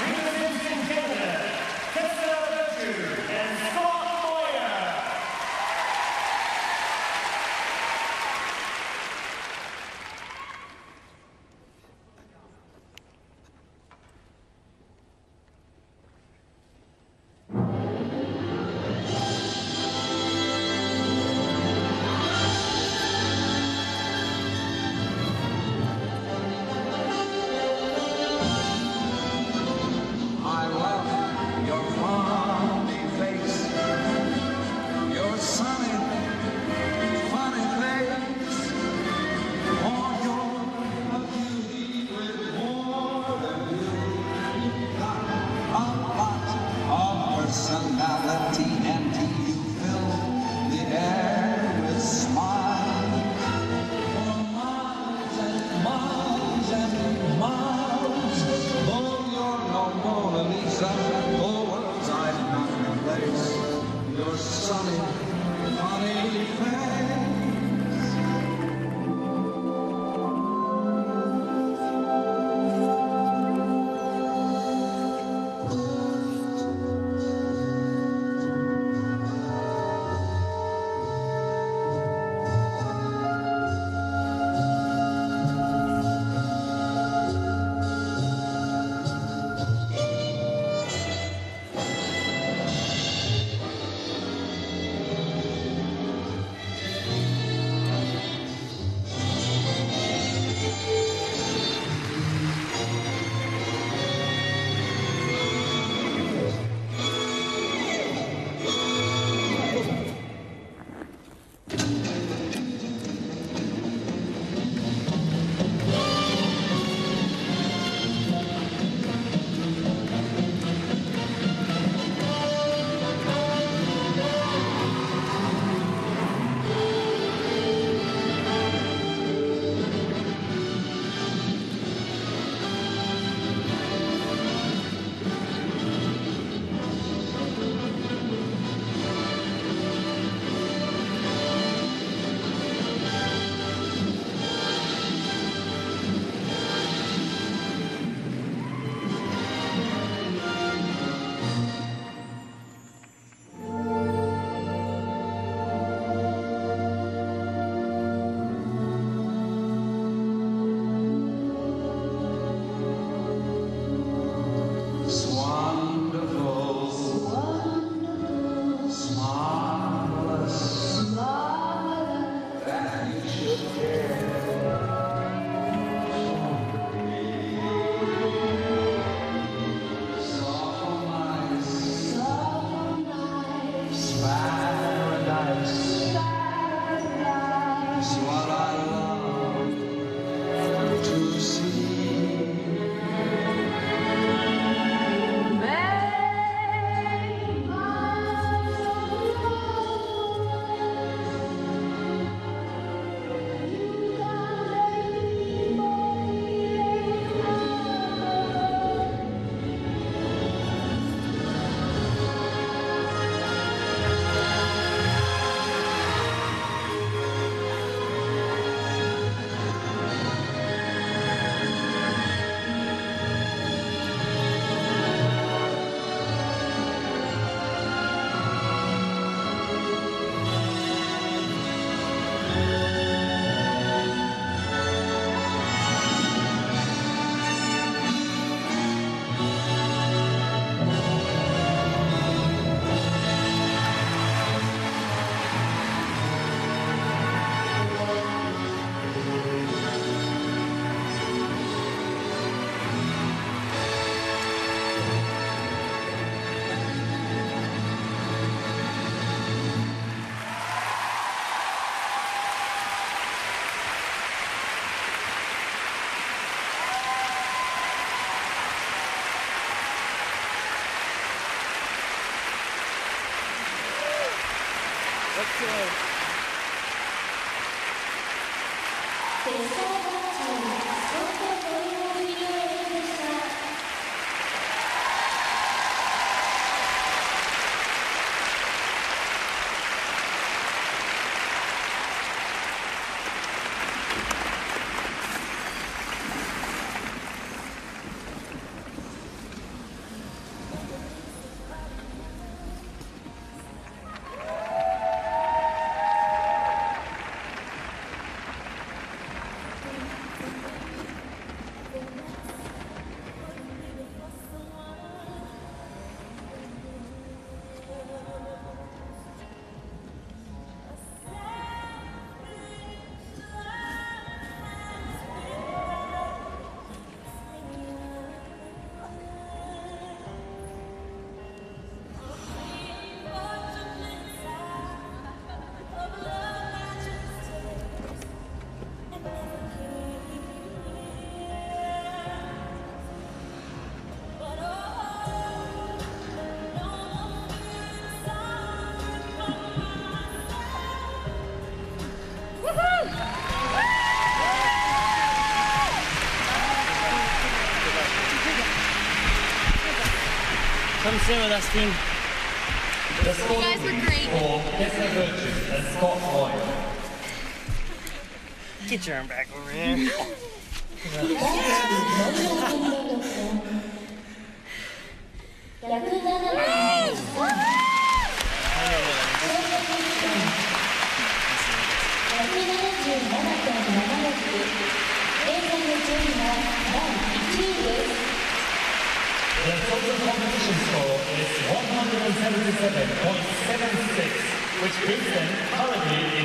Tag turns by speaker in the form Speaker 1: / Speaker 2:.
Speaker 1: Representing Canada, Tessa Virtue. Sunny, funny Thank you.
Speaker 2: Come sit with us, team.
Speaker 3: You guys were great.
Speaker 2: Get your arm back over here.
Speaker 4: 77.76, which gives them currently